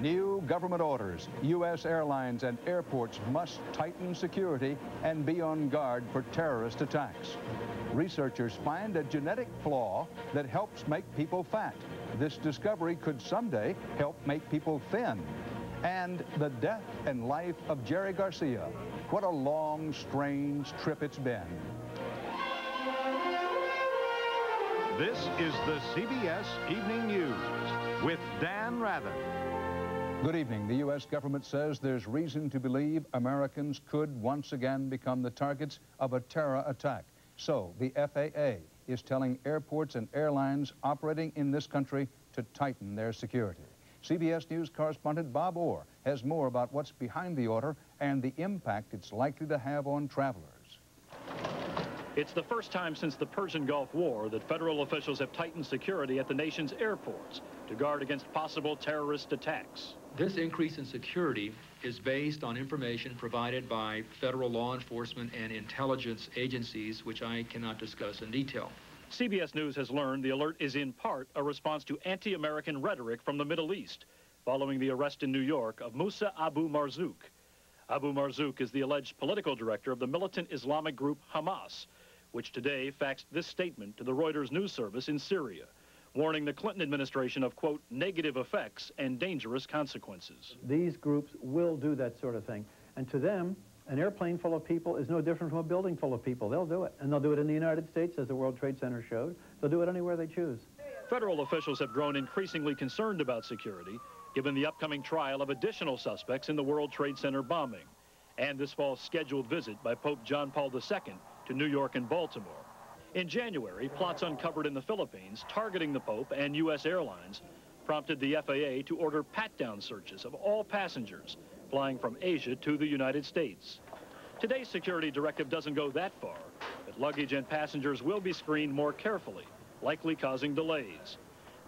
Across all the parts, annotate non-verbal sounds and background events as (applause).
New government orders. U.S. airlines and airports must tighten security and be on guard for terrorist attacks. Researchers find a genetic flaw that helps make people fat. This discovery could someday help make people thin. And the death and life of Jerry Garcia. What a long, strange trip it's been. This is the CBS Evening News with Dan Rather. Good evening. The U.S. government says there's reason to believe Americans could once again become the targets of a terror attack. So the FAA is telling airports and airlines operating in this country to tighten their security. CBS News correspondent Bob Orr has more about what's behind the order and the impact it's likely to have on travelers. It's the first time since the Persian Gulf War that federal officials have tightened security at the nation's airports to guard against possible terrorist attacks. This increase in security is based on information provided by federal law enforcement and intelligence agencies, which I cannot discuss in detail. CBS News has learned the alert is in part a response to anti-American rhetoric from the Middle East following the arrest in New York of Musa Abu Marzouk. Abu Marzouk is the alleged political director of the militant Islamic group Hamas, which today faxed this statement to the Reuters news service in Syria, warning the Clinton administration of, quote, negative effects and dangerous consequences. These groups will do that sort of thing. And to them, an airplane full of people is no different from a building full of people. They'll do it. And they'll do it in the United States, as the World Trade Center showed. They'll do it anywhere they choose. Federal officials have grown increasingly concerned about security, given the upcoming trial of additional suspects in the World Trade Center bombing, and this fall's scheduled visit by Pope John Paul II to New York and Baltimore. In January, plots uncovered in the Philippines targeting the Pope and U.S. airlines prompted the FAA to order pat-down searches of all passengers flying from Asia to the United States. Today's security directive doesn't go that far, but luggage and passengers will be screened more carefully, likely causing delays.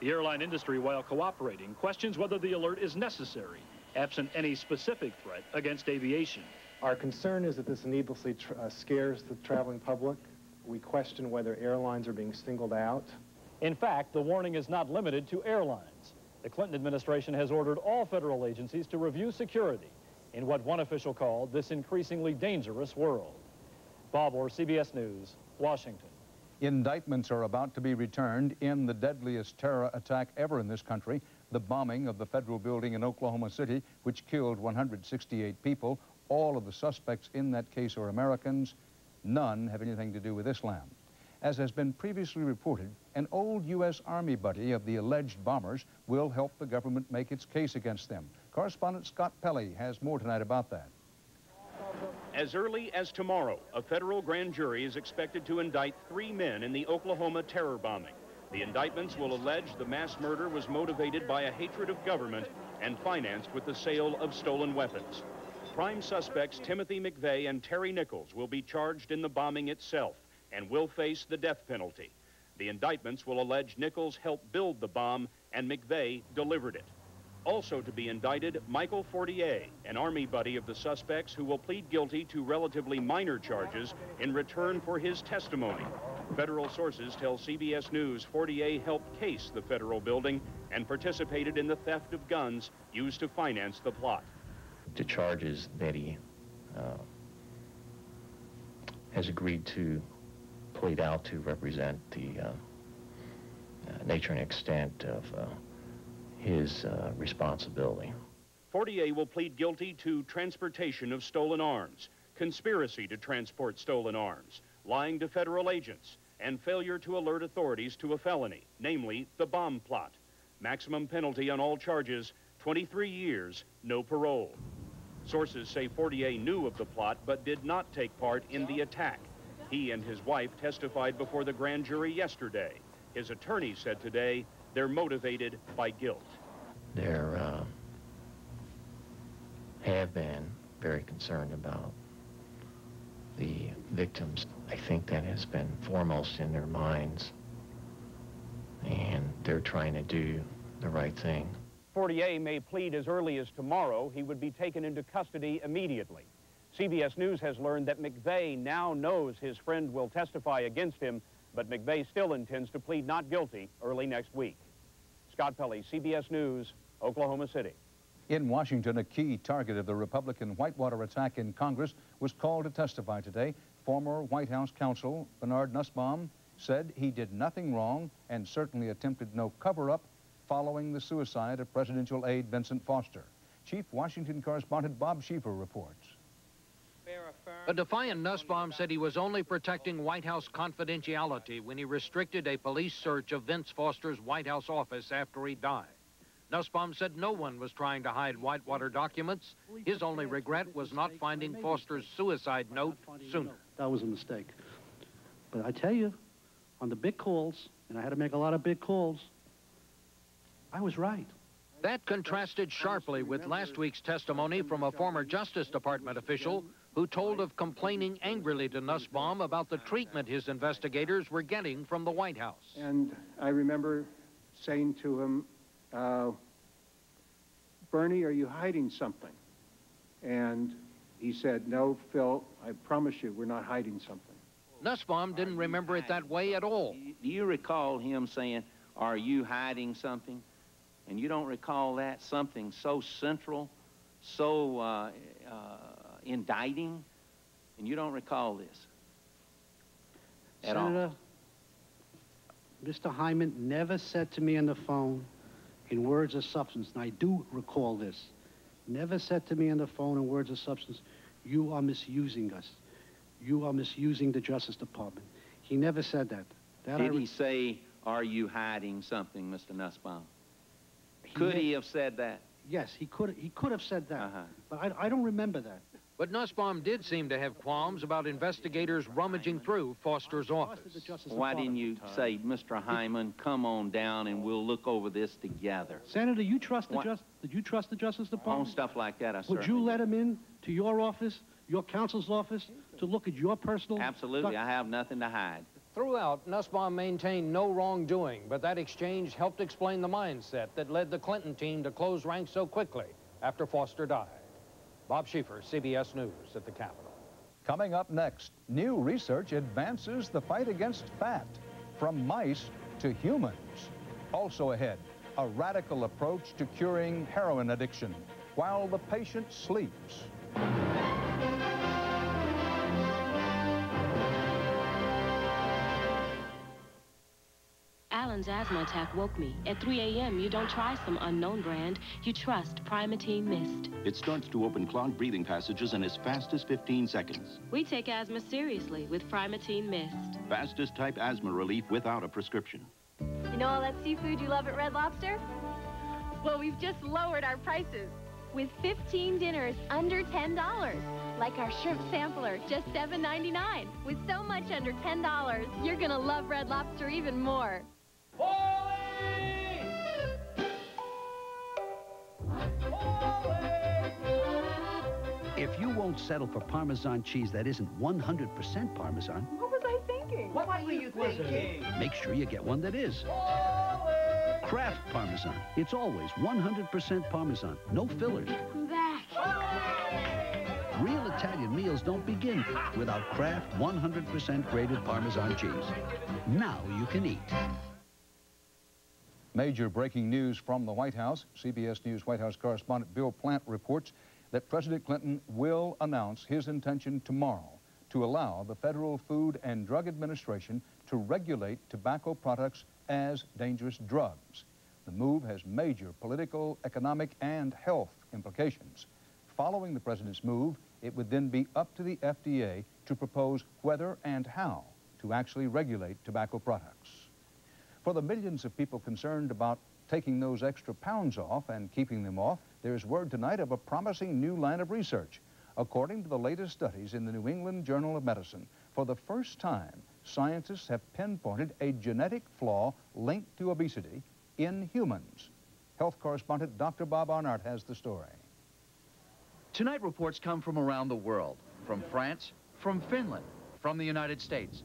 The airline industry, while cooperating, questions whether the alert is necessary, absent any specific threat against aviation. Our concern is that this needlessly uh, scares the traveling public. We question whether airlines are being singled out. In fact, the warning is not limited to airlines. The Clinton administration has ordered all federal agencies to review security in what one official called this increasingly dangerous world. Bob Orr, CBS News, Washington. Indictments are about to be returned in the deadliest terror attack ever in this country, the bombing of the federal building in Oklahoma City, which killed 168 people, all of the suspects in that case are Americans. None have anything to do with Islam. As has been previously reported, an old U.S. Army buddy of the alleged bombers will help the government make its case against them. Correspondent Scott Pelley has more tonight about that. As early as tomorrow, a federal grand jury is expected to indict three men in the Oklahoma terror bombing. The indictments will allege the mass murder was motivated by a hatred of government and financed with the sale of stolen weapons. Prime suspects Timothy McVeigh and Terry Nichols will be charged in the bombing itself and will face the death penalty. The indictments will allege Nichols helped build the bomb and McVeigh delivered it. Also to be indicted, Michael Fortier, an Army buddy of the suspects who will plead guilty to relatively minor charges in return for his testimony. Federal sources tell CBS News Fortier helped case the federal building and participated in the theft of guns used to finance the plot the charges that he uh, has agreed to plead out to represent the uh, uh, nature and extent of uh, his uh, responsibility. Fortier will plead guilty to transportation of stolen arms, conspiracy to transport stolen arms, lying to federal agents, and failure to alert authorities to a felony, namely the bomb plot. Maximum penalty on all charges, 23 years, no parole. Sources say Fortier knew of the plot but did not take part in the attack. He and his wife testified before the grand jury yesterday. His attorney said today they're motivated by guilt. There uh, have been very concerned about the victims. I think that has been foremost in their minds, and they're trying to do the right thing. Fortier may plead as early as tomorrow. He would be taken into custody immediately. CBS News has learned that McVeigh now knows his friend will testify against him, but McVeigh still intends to plead not guilty early next week. Scott Pelley, CBS News, Oklahoma City. In Washington, a key target of the Republican Whitewater attack in Congress was called to testify today. Former White House counsel Bernard Nussbaum said he did nothing wrong and certainly attempted no cover-up following the suicide of presidential aide Vincent Foster. Chief Washington correspondent Bob Schieffer reports. A defiant Nussbaum said he was only protecting White House confidentiality when he restricted a police search of Vince Foster's White House office after he died. Nussbaum said no one was trying to hide Whitewater documents. His only regret was not finding Foster's suicide note sooner. That was a mistake. But I tell you, on the big calls, and I had to make a lot of big calls, I was right. That contrasted sharply with last week's testimony from a former Justice Department official who told of complaining angrily to Nussbaum about the treatment his investigators were getting from the White House. And I remember saying to him, uh, Bernie, are you hiding something? And he said, no, Phil, I promise you, we're not hiding something. Nussbaum didn't remember it that way at all. Do you recall him saying, are you hiding something? And you don't recall that, something so central, so uh, uh, indicting, and you don't recall this at Senator, all. Mr. Heymann never said to me on the phone in words of substance, and I do recall this, never said to me on the phone in words of substance, you are misusing us. You are misusing the Justice Department. He never said that. that Did he say, are you hiding something, Mr. Nussbaum? He Could may- he have said that? Yes, he could, he could have said that. Uh-huh. But I, I don't remember that. But Nussbaum did seem to have qualms about investigators rummaging through Foster's office. Why didn't you say, Mr. Heymann, come on down and we'll look over this together? Senator, you trust the What? just, did you trust the Justice On Department? stuff like that, I Would you let him in to your office, your counsel's office, to look at your personal... Absolutely, I have nothing to hide. Throughout, Nussbaum maintained no wrongdoing, but that exchange helped explain the mindset that led the Clinton team to close ranks so quickly after Foster died. Bob Schieffer, CBS News at the Capitol. Coming up next, new research advances the fight against fat from mice to humans. Also ahead, a radical approach to curing heroin addiction while the patient sleeps. Alan's asthma attack woke me. At 3 a.m., you don't try some unknown brand. You trust Primatene Mist. It starts to open clogged breathing passages in as fast as 15 seconds. We take asthma seriously with Primatene Mist. Fastest type asthma relief without a prescription. You know all that seafood you love at Red Lobster? Well, we've just lowered our prices with 15 dinners under $10. Like our shrimp sampler, just $7.99. With so much under $10, you're gonna love Red Lobster even more. If you won't settle for Parmesan cheese that isn't 100% Parmesan, What was I thinking? What were you thinking? make sure you get one that is. Kraft Parmesan. It's always 100% Parmesan. No fillers. I'm back. Real Italian meals don't begin without Kraft 100% grated Parmesan cheese. Now you can eat. Major breaking news from the White House. CBS News White House correspondent Bill Plante reports that President Clinton will announce his intention tomorrow to allow the Federal Food and Drug Administration to regulate tobacco products as dangerous drugs. The move has major political, economic, and health implications. Following the president's move, it would then be up to the FDA to propose whether and how to actually regulate tobacco products. For the millions of people concerned about taking those extra pounds off and keeping them off, there's word tonight of a promising new line of research. According to the latest studies in the New England Journal of Medicine, for the first time, scientists have pinpointed a genetic flaw linked to obesity in humans. Health correspondent Dr. Bob Arnot has the story. Tonight reports come from around the world, from France, from Finland, from the United States.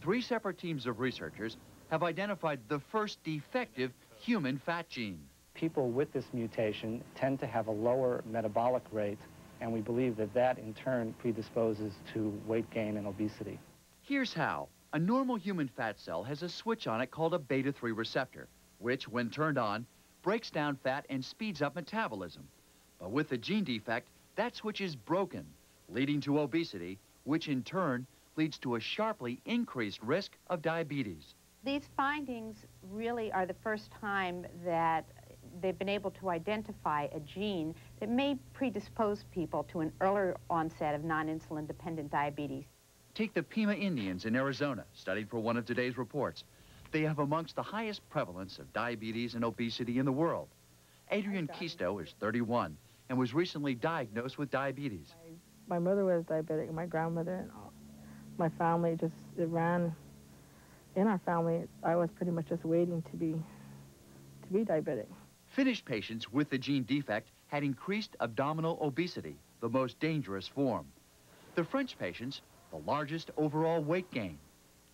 Three separate teams of researchers have identified the first defective human fat gene. People with this mutation tend to have a lower metabolic rate, and we believe that that in turn predisposes to weight gain and obesity. Here's how. A normal human fat cell has a switch on it called a beta-3 receptor, which, when turned on, breaks down fat and speeds up metabolism. But with the gene defect, that switch is broken, leading to obesity, which in turn leads to a sharply increased risk of diabetes. These findings really are the first time that they've been able to identify a gene that may predispose people to an earlier onset of non-insulin dependent diabetes. Take the Pima Indians in Arizona, studied for one of today's reports. They have amongst the highest prevalence of diabetes and obesity in the world. Adrian Kisto is 31 and was recently diagnosed with diabetes. My mother was diabetic, my grandmother, and all. my family just it ran in our family. I was pretty much just waiting to be to be diabetic. Finnish patients with the gene defect had increased abdominal obesity, the most dangerous form. The French patients, the largest overall weight gain.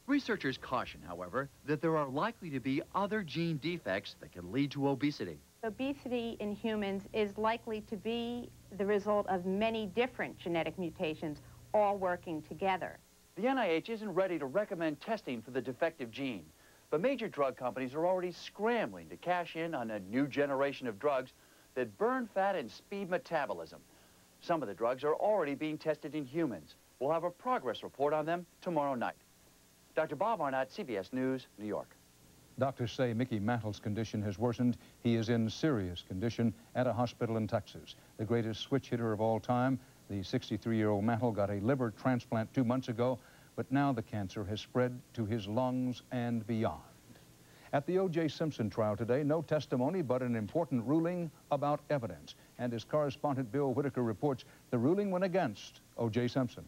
Researchers caution, however, that there are likely to be other gene defects that can lead to obesity. Obesity in humans is likely to be the result of many different genetic mutations all working together. The NIH isn't ready to recommend testing for the defective gene, but major drug companies are already scrambling to cash in on a new generation of drugs that burn fat and speed metabolism. Some of the drugs are already being tested in humans. We'll have a progress report on them tomorrow night. Dr. Bob Arnot, CBS News, New York. Doctors say Mickey Mantle's condition has worsened. He is in serious condition at a hospital in Texas. The greatest switch hitter of all time, the 63-year-old Mantle got a liver transplant two months ago, but now the cancer has spread to his lungs and beyond. At the O.J. Simpson trial today, no testimony but an important ruling about evidence. And as correspondent Bill Whitaker reports, the ruling went against O.J. Simpson.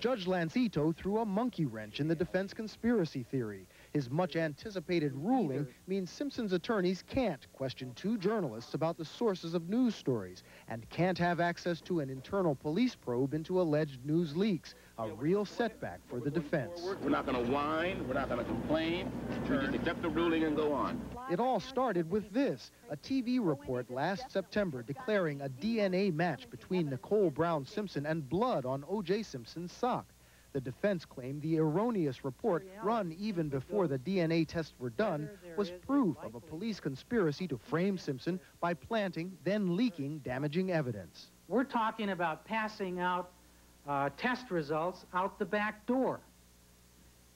Judge Lance Ito threw a monkey wrench in the defense conspiracy theory. His much anticipated ruling means Simpson's attorneys can't question two journalists about the sources of news stories and can't have access to an internal police probe into alleged news leaks, a real setback for the defense. We're not going to whine, we're not going to complain, we just accept the ruling and go on. It all started with this, a TV report last September declaring a DNA match between Nicole Brown Simpson and blood on O.J. Simpson's sock. The defense claimed the erroneous report, run even before the DNA tests were done, was proof of a police conspiracy to frame Simpson by planting, then leaking damaging evidence. We're talking about passing out uh, test results out the back door.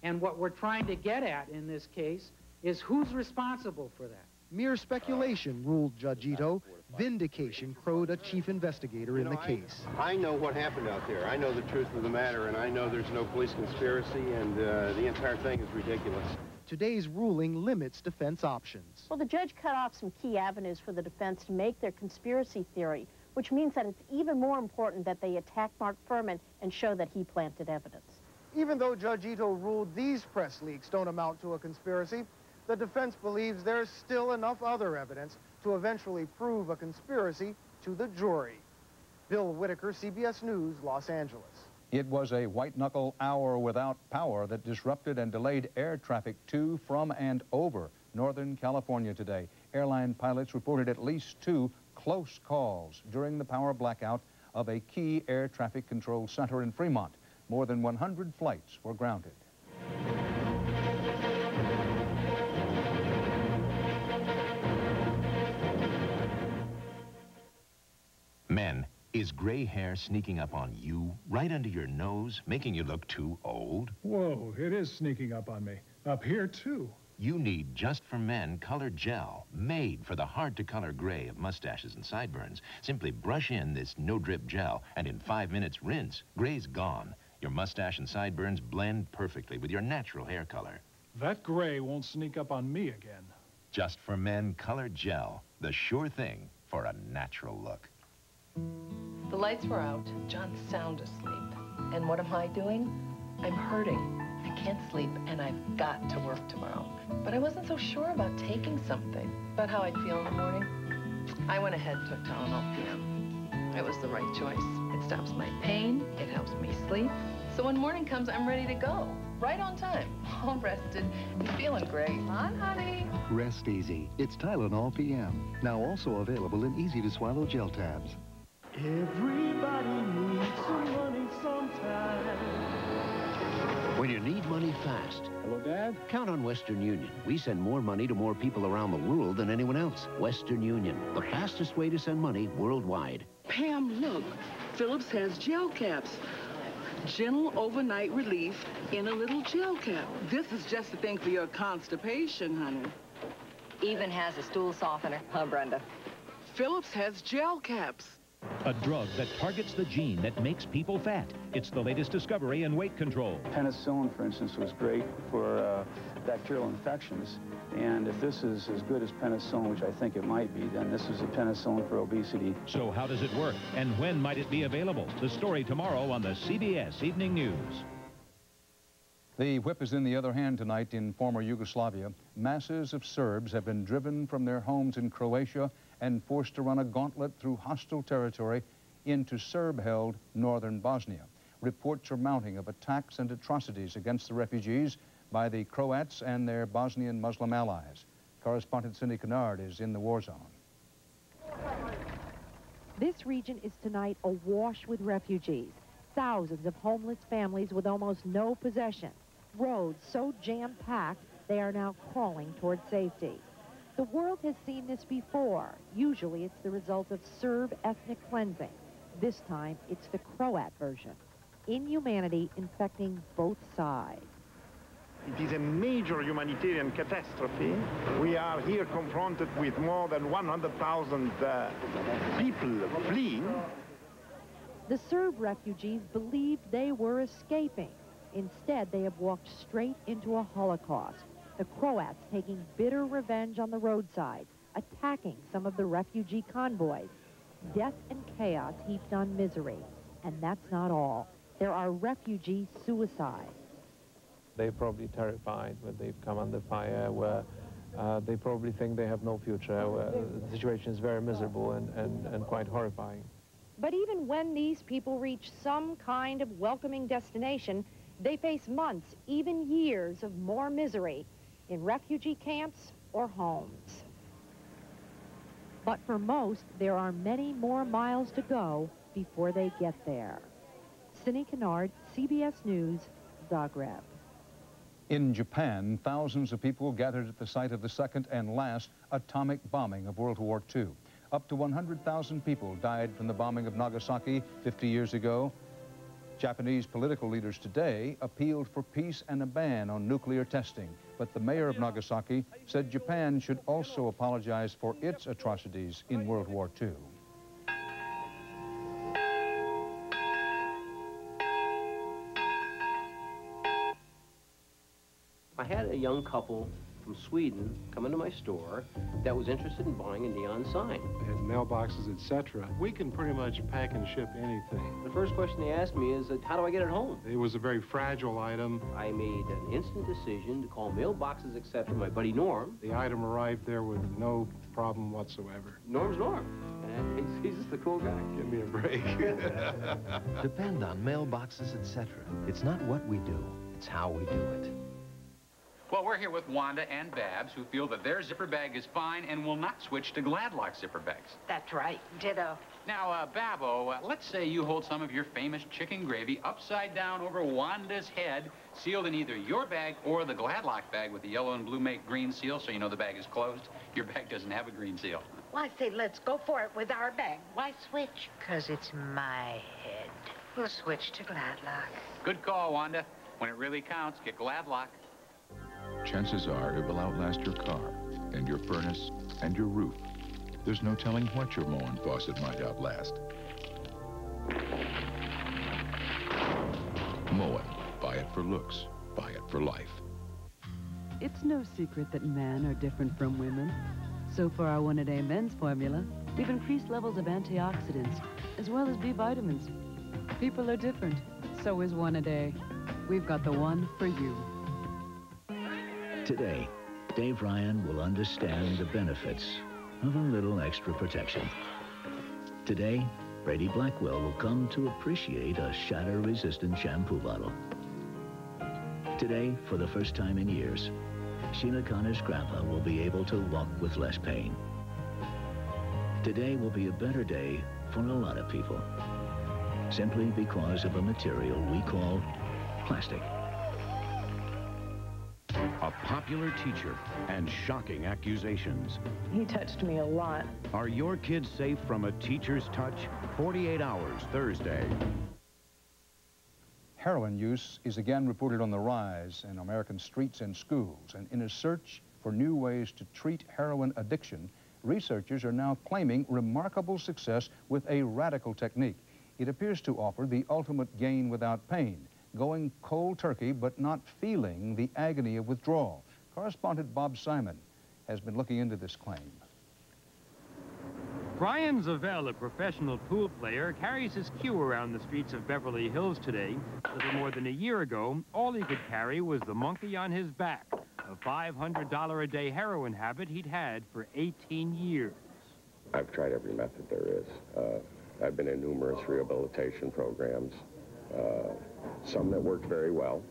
And what we're trying to get at in this case is who's responsible for that. Mere speculation, ruled Judge Ito. Vindication crowed a chief investigator in the case. I know what happened out there. I know the truth of the matter, and I know there's no police conspiracy, and uh, the entire thing is ridiculous. Today's ruling limits defense options. Well, the judge cut off some key avenues for the defense to make their conspiracy theory, which means that it's even more important that they attack Mark Fuhrman and show that he planted evidence. Even though Judge Ito ruled these press leaks don't amount to a conspiracy, the defense believes there's still enough other evidence to eventually prove a conspiracy to the jury. Bill Whitaker, CBS News, Los Angeles. It was a white-knuckle hour without power that disrupted and delayed air traffic to, from, and over Northern California today. Airline pilots reported at least two close calls during the power blackout of a key air traffic control center in Fremont. More than 100 flights were grounded. Is gray hair sneaking up on you, right under your nose, making you look too old? Whoa, it is sneaking up on me. Up here, too. You need Just for Men Color Gel, made for the hard-to-color gray of mustaches and sideburns. Simply brush in this no-drip gel, and in five minutes, rinse. Gray's gone. Your mustache and sideburns blend perfectly with your natural hair color. That gray won't sneak up on me again. Just for Men Color Gel, the sure thing for a natural look. The lights were out. John's sound asleep. And what am I doing? I'm hurting. I can't sleep, and I've got to work tomorrow. But I wasn't so sure about taking something. About how I'd feel in the morning. I went ahead and took Tylenol PM. It was the right choice. It stops my pain. It helps me sleep. So when morning comes, I'm ready to go. Right on time. (laughs) All rested and feeling great. Come on, honey. Rest easy. It's Tylenol PM. Now also available in easy-to-swallow gel tabs. Everybody needs some money sometime. When you need money fast. Hello, Dad? Count on Western Union. We send more money to more people around the world than anyone else. Western Union, the fastest way to send money worldwide. Pam, look. Phillips has gel caps. Gentle overnight relief in a little gel cap. This is just the thing for your constipation, honey. Even has a stool softener, huh, Brenda? Phillips has gel caps. A drug that targets the gene that makes people fat. It's the latest discovery in weight control. Penicillin, for instance, was great for uh, bacterial infections. And if this is as good as penicillin, which I think it might be, then this is a penicillin for obesity. So how does it work? And when might it be available? The story tomorrow on the CBS Evening News. The whip is in the other hand tonight in former Yugoslavia. Masses of Serbs have been driven from their homes in Croatia and forced to run a gauntlet through hostile territory into Serb-held northern Bosnia. Reports are mounting of attacks and atrocities against the refugees by the Croats and their Bosnian Muslim allies. Correspondent Cindy Kennard is in the war zone. This region is tonight awash with refugees. Thousands of homeless families with almost no possessions. Roads so jam-packed, they are now crawling toward safety. The world has seen this before. Usually it's the result of Serb ethnic cleansing. This time it's the Croat version. Inhumanity infecting both sides. It is a major humanitarian catastrophe. We are here confronted with more than 100,000 uh, people fleeing. The Serb refugees believed they were escaping. Instead, they have walked straight into a Holocaust. The Croats taking bitter revenge on the roadside, attacking some of the refugee convoys. Death and chaos heaped on misery. And that's not all. There are refugee suicides. They're probably terrified when they've come under fire, where uh, they probably think they have no future, where the situation is very miserable and, and, and quite horrifying. But even when these people reach some kind of welcoming destination, they face months, even years of more misery in refugee camps or homes. But for most, there are many more miles to go before they get there. Cindy Kennard, CBS News, Zagreb. In Japan, thousands of people gathered at the site of the second and last atomic bombing of World War II. Up to 100,000 people died from the bombing of Nagasaki 50 years ago. Japanese political leaders today appealed for peace and a ban on nuclear testing. But the mayor of Nagasaki said Japan should also apologize for its atrocities in World War II. I had a young couple from Sweden come into my store that was interested in buying a neon sign. They had mailboxes, etc. We can pretty much pack and ship anything. The first question they asked me is, uh, how do I get it home? It was a very fragile item. I made an instant decision to call mailboxes, etc. my buddy Norm. The item arrived there with no problem whatsoever. Norm's Norm. And he's, (laughs) he's just a cool guy. Give me a break. (laughs) Depend on mailboxes, etc. It's not what we do, it's how we do it. Well, we're here with Wanda and Babs, who feel that their zipper bag is fine and will not switch to Gladlock zipper bags. That's right. Ditto. Now, uh, Babbo, uh, let's say you hold some of your famous chicken gravy upside down over Wanda's head, sealed in either your bag or the Gladlock bag with the yellow and blue make green seal, so you know the bag is closed. Your bag doesn't have a green seal. Well, I say let's go for it with our bag. Why switch? Because it's my head. We'll switch to Gladlock. Good call, Wanda. When it really counts, get Gladlock. Chances are it will outlast your car and your furnace and your roof. There's no telling what your Moen faucet might outlast. Moen. Buy it for looks. Buy it for life. It's no secret that men are different from women. So for our one-a-day men's formula, we've increased levels of antioxidants as well as B vitamins. People are different. So is one-a-day. We've got the one for you. Today, Dave Ryan will understand the benefits of a little extra protection. Today, Brady Blackwell will come to appreciate a shatter-resistant shampoo bottle. Today, for the first time in years, Sheila Connor's grandpa will be able to walk with less pain. Today will be a better day for a lot of people, simply because of a material we call plastic. A popular teacher, and shocking accusations. He touched me a lot. Are your kids safe from a teacher's touch? 48 hours Thursday. Heroin use is again reported on the rise in American streets and schools. And in a search for new ways to treat heroin addiction, researchers are now claiming remarkable success with a radical technique. It appears to offer the ultimate gain without pain, going cold turkey but not feeling the agony of withdrawal. Correspondent Bob Simon has been looking into this claim. Brian Zavell, a professional pool player, carries his cue around the streets of Beverly Hills today. A little more than a year ago, all he could carry was the monkey on his back, a $500 a day heroin habit he'd had for 18 years. I've tried every method there is. Uh, I've been in numerous rehabilitation programs, some that worked very well,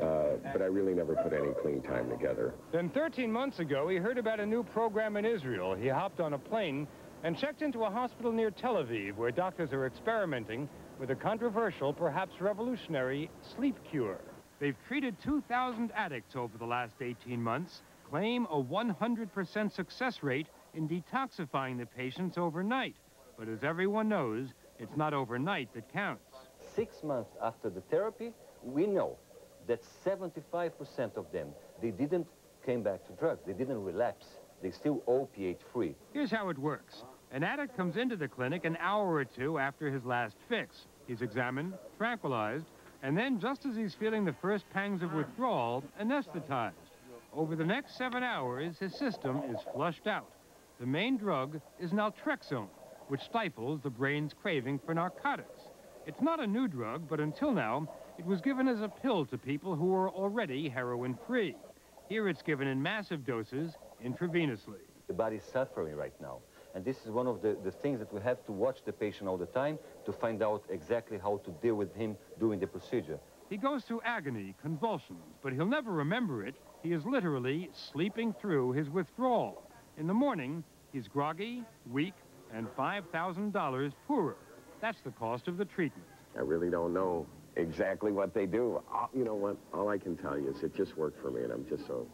uh, but I really never put any clean time together. Then 13 months ago, he heard about a new program in Israel. He hopped on a plane and checked into a hospital near Tel Aviv where doctors are experimenting with a controversial, perhaps revolutionary, sleep cure. They've treated 2,000 addicts over the last 18 months, claim a 100% success rate in detoxifying the patients overnight. But as everyone knows, it's not overnight that counts. Six months after the therapy, we know that 75% of them, they didn't came back to drugs. They didn't relapse. They still opiate free. Here's how it works. An addict comes into the clinic an hour or two after his last fix. He's examined, tranquilized, and then just as he's feeling the first pangs of withdrawal, anesthetized. Over the next seven hours, his system is flushed out. The main drug is naltrexone, which stifles the brain's craving for narcotics. It's not a new drug, but until now, it was given as a pill to people who were already heroin-free. Here it's given in massive doses intravenously. The body's suffering right now. And this is one of the, the things that we have to watch the patient all the time to find out exactly how to deal with him during the procedure. He goes through agony, convulsions, but he'll never remember it. He is literally sleeping through his withdrawal. In the morning, he's groggy, weak, and $5,000 poorer. That's the cost of the treatment. I really don't know exactly what they do. All, you know what? All I can tell you is it just worked for me, and I'm just so,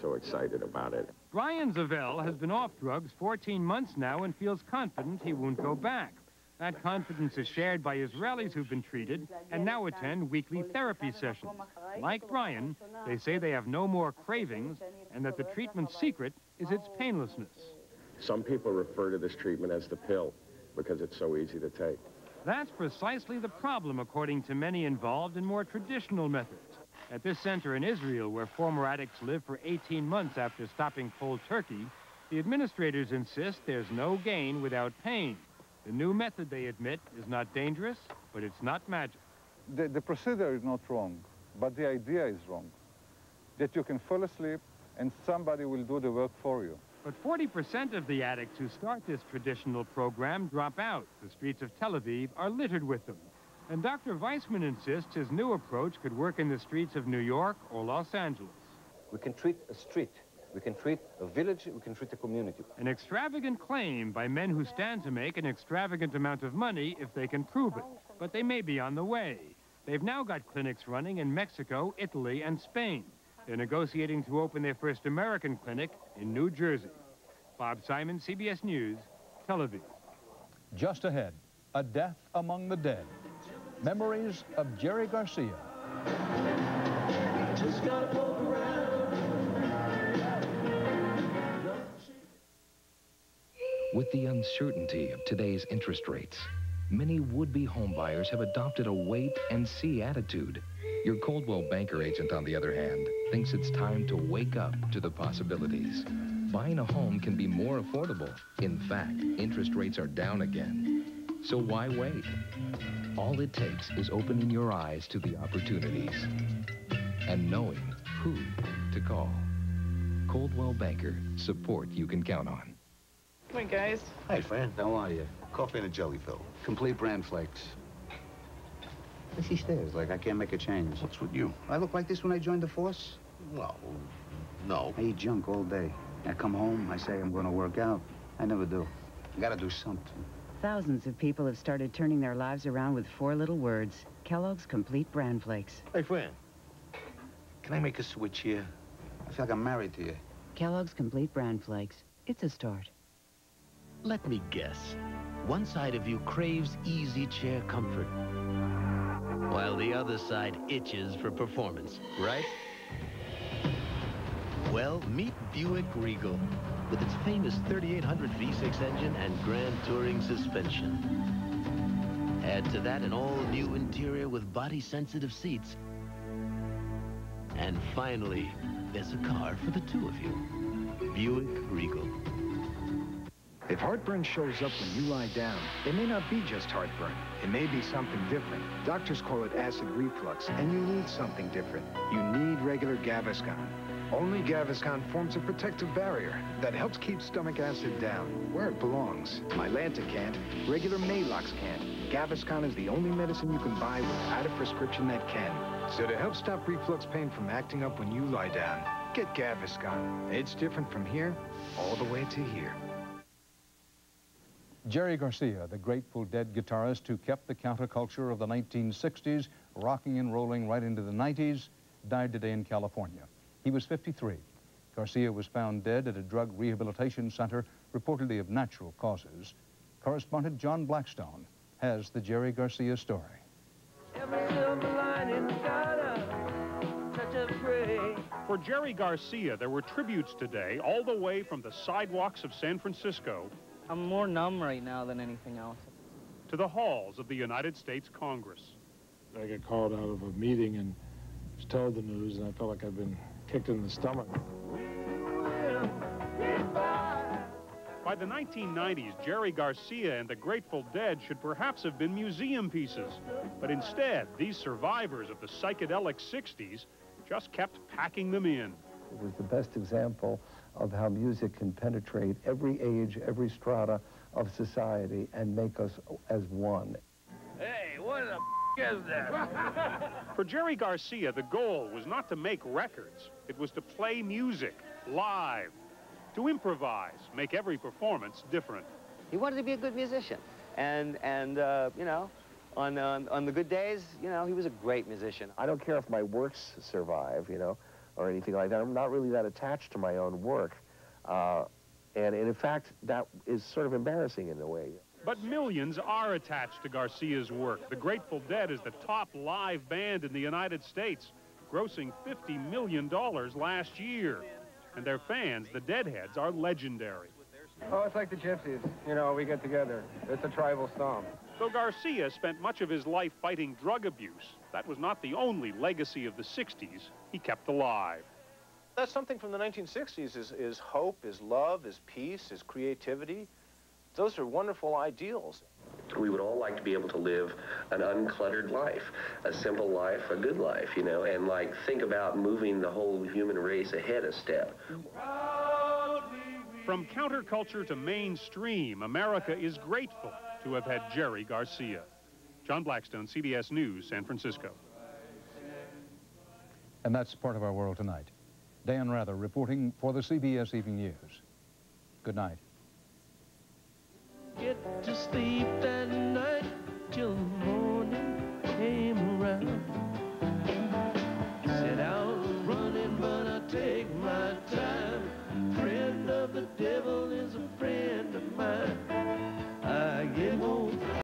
so excited about it. Brian Zavell has been off drugs 14 months now and feels confident he won't go back. That confidence is shared by Israelis who've been treated and now attend weekly therapy sessions. Like Brian, they say they have no more cravings and that the treatment's secret is its painlessness. Some people refer to this treatment as the pill because it's so easy to take. That's precisely the problem, according to many involved in more traditional methods. At this center in Israel, where former addicts live for 18 months after stopping cold turkey, the administrators insist there's no gain without pain. The new method, they admit, is not dangerous, but it's not magic. The, the procedure is not wrong, but the idea is wrong. That you can fall asleep and somebody will do the work for you. But 40% of the addicts who start this traditional program drop out. The streets of Tel Aviv are littered with them. And Dr. Waismann insists his new approach could work in the streets of New York or Los Angeles. We can treat a street. We can treat a village. We can treat a community. An extravagant claim by men who stand to make an extravagant amount of money if they can prove it. But they may be on the way. They've now got clinics running in Mexico, Italy, and Spain. They're negotiating to open their first American clinic in New Jersey. Bob Simon, CBS News, Tel Aviv. Just ahead, a death among the dead. Memories of Jerry Garcia. With the uncertainty of today's interest rates, many would-be homebuyers have adopted a wait-and-see attitude. Your Coldwell Banker agent, on the other hand, thinks it's time to wake up to the possibilities. Buying a home can be more affordable. In fact, interest rates are down again. So why wait? All it takes is opening your eyes to the opportunities and knowing who to call. Coldwell Banker, support you can count on. Come on, guys. Hi, friend. How are you? Coffee and a jelly fill. Complete bran flakes. She stares like I can't make a change. What's with you? I look like this when I joined the force? Well, no. I eat junk all day. I come home, I say I'm going to work out. I never do. I gotta do something. Thousands of people have started turning their lives around with four little words. Kellogg's Complete Bran Flakes. Hey, friend. Can I make a switch here? I feel like I'm married to you. Kellogg's Complete Bran Flakes. It's a start. Let me guess. One side of you craves easy chair comfort, while the other side itches for performance, right? Well, meet Buick Regal with its famous 3800 V6 engine and Grand Touring suspension. Add to that an all-new interior with body-sensitive seats. And finally, there's a car for the two of you. Buick Regal. If heartburn shows up when you lie down, it may not be just heartburn. It may be something different. Doctors call it acid reflux, and you need something different. You need regular Gaviscon. Only Gaviscon forms a protective barrier that helps keep stomach acid down, where it belongs. Mylanta can't. Regular Maalox can't. Gaviscon is the only medicine you can buy without a prescription that can. So to help stop reflux pain from acting up when you lie down, get Gaviscon. It's different from here all the way to here. Jerry Garcia, the Grateful Dead guitarist who kept the counterculture of the 1960s rocking and rolling right into the 90s, died today in California. He was 53. Garcia was found dead at a drug rehabilitation center, reportedly of natural causes. Correspondent John Blackstone has the Jerry Garcia story. For Jerry Garcia, there were tributes today all the way from the sidewalks of San Francisco I'm more numb right now than anything else. to the halls of the United States Congress. I got called out of a meeting and was told the news, and I felt like I'd been kicked in the stomach. By the 1990s, Jerry Garcia and the Grateful Dead should perhaps have been museum pieces. But instead, these survivors of the psychedelic 60s just kept packing them in. It was the best example of how music can penetrate every age, every strata of society and make us as one. Hey, what the is that? (laughs) For Jerry Garcia, the goal was not to make records. It was to play music, live, to improvise, make every performance different. He wanted to be a good musician. And, and uh, you know, on, on, on the good days, you know, he was a great musician. I don't care if my works survive, you know, or anything like that. I'm not really that attached to my own work. Uh, and, and in fact, that is sort of embarrassing in a way. But millions are attached to Garcia's work. The Grateful Dead is the top live band in the United States, grossing $50 million last year. And their fans, the Deadheads, are legendary. Oh, it's like the gypsies. You know, we get together. It's a tribal stomp. Though Garcia spent much of his life fighting drug abuse, that was not the only legacy of the 60s he kept alive. That's something from the 1960s is, is hope, is love, is peace, is creativity. Those are wonderful ideals. We would all like to be able to live an uncluttered life, a simple life, a good life, you know, and like think about moving the whole human race ahead a step. From counterculture to mainstream, America is grateful to have had Jerry Garcia. John Blackstone, CBS News, San Francisco. And that's part of our world tonight. Dan Rather reporting for the CBS Evening News. Good night. Get to sleep that night till morning came around.